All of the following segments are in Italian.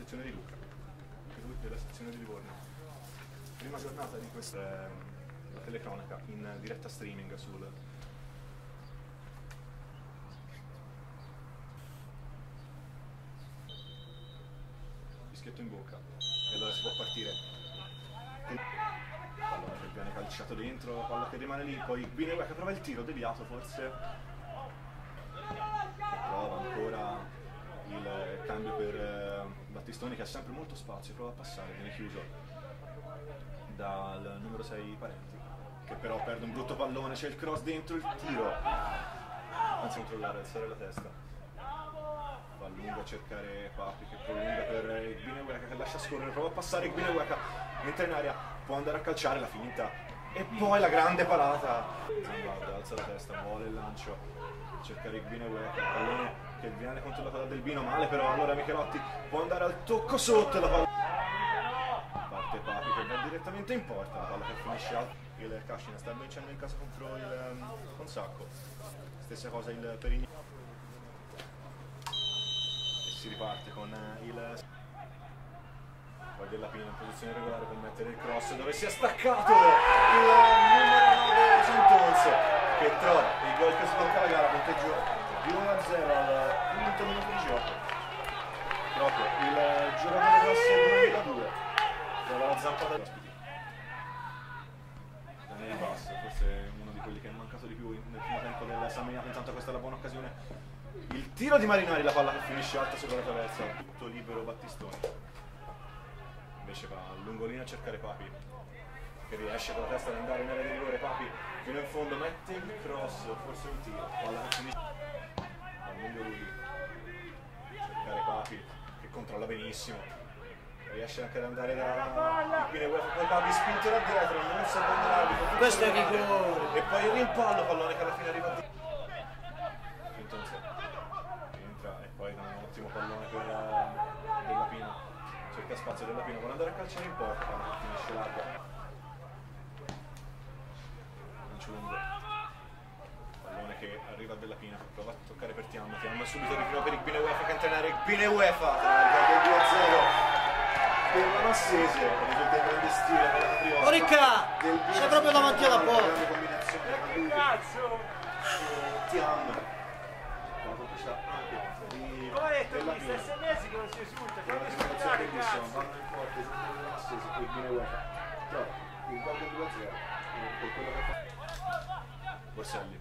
sezione di Lucca, anche lui della sezione di Livorno. Prima giornata di questa eh, telecronaca in diretta streaming sul fischietto in bocca. E allora si può partire. Palla che viene calciato dentro palla che rimane lì poi Binewea che prova il tiro deviato forse. Prova ancora il cambio per eh, Battistoni che ha sempre molto spazio prova a passare viene chiuso dal numero 6 Parenti che però perde un brutto pallone c'è il cross dentro il tiro. Anzi controllare alzare la testa. Va lungo a cercare Papi che prolunga per Gbineweka che lascia scorrere, prova a passare Gbineweka, entra in aria, può andare a calciare la finta e poi la grande parata. Zambardo alza la testa, vuole il lancio, a cercare Gbineweka, pallone che viene controllato da Delbino, male però allora Michelotti può andare al tocco sotto e la palla. Parte Papi che va direttamente in porta, la palla che finisce alto. Il Cascina sta vincendo in casa contro il um, Consacco. Stessa cosa il Perigni si riparte con eh, il poi della Pina in posizione regolare per mettere il cross dove si è staccato il numero 9 Santons che trova il gol che sblocca la gara punteggio di 1-0 al quinto minuto di gioco. Proprio il giocatore classe 2002 trova la zampata degli ospiti Daniele Basso forse uno di quelli che è mancato di più nel primo tempo del San Miniato intanto questa è la buona occasione. Il tiro di Marinari, la palla che finisce alta sopra la traversa, tutto libero Battistoni. Invece va a lungolina a cercare Papi, che riesce con la testa ad andare in area di rigore. Papi fino in fondo mette il cross, forse un tiro, palla che finisce. A lungo lui, cercare Papi, che controlla benissimo. Riesce anche ad andare da Pinewef, poi Papi spinto da dietro, non sa prendere Questo è rigore. E poi il rimpallo, pallone che alla fine arriva entra e poi un ottimo pallone per uh, Della Pina cerca spazio Della Pina vuole andare a calciare in porta quando finisce larga lancio lungo pallone che arriva a Della Pina. Prova a toccare per Tiamma Tiamma subito riprima per Igbine UEFA che entra in area Igbine UEFA. Tra il 2-0 per la Massese risulta in grande stile con la prima Orica c'è proprio davanti alla porta. Cazzo! Tiam la complicità anche di Come hai detto della lì, Pina. sei sei mesi che non si esulta, fammi bellissima cazzo! vanno in porta eseguono la Massese poi viene UEFA. Però il gol del 2-0 per quello che fa Borselli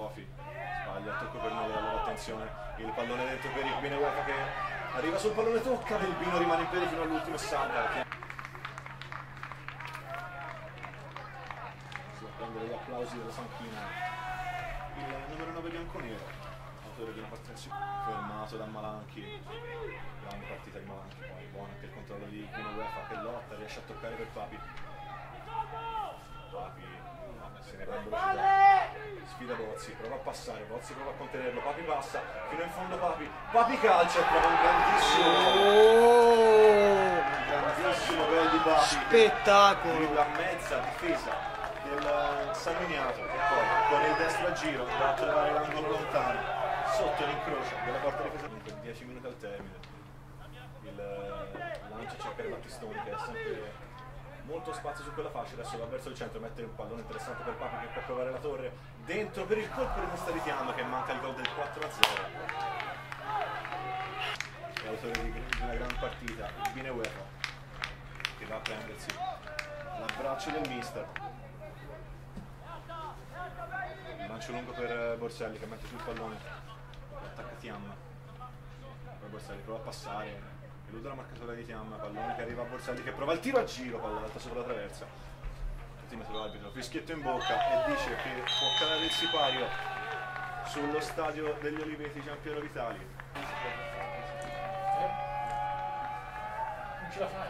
Fofi sbaglia tocco per noi allora attenzione. Il pallone dentro per il Bine UEFA che arriva sul pallone tocca del Bino rimane in piedi fino all'ultimo e salta si va gli applausi della Sanchina il numero 9 bianconero autore di una partita fermato da Malanchi. Grande partita di Malanchi poi buona anche il controllo di Bino UEFA che lotta riesce a toccare per Papi Bozzi prova a passare Bozzi prova a contenerlo Papi passa fino in fondo Papi Papi calcia trova un grandissimo Oh, un grandissimo gol di Papi spettacolo. la mezza difesa del San Miniato che poi con il destro a giro va a trovare l'angolo lontano sotto l'incrocio della porta difesa comunque 10 minuti al termine il eh, lancio a cercare Battistoni che è sempre molto spazio su quella fascia adesso va verso il centro mette un pallone interessante per Papi che può provare la torre. Dentro per il colpo di Tiama che manca il gol del 4 a 0 è autore di, una gran partita Bine UEFA che va a prendersi l'abbraccio del mister. Lancio lungo per Borselli che mette sul pallone. Attacca Tiam poi Borselli prova a passare elude la marcatura di Tiam pallone che arriva a Borselli che prova il tiro a giro palla alta sopra la traversa. Centimetro l'arbitro fischietto in bocca e dice che può calare il sipario sullo stadio degli Oliveti Giampiero Vitali. Non ce la fai?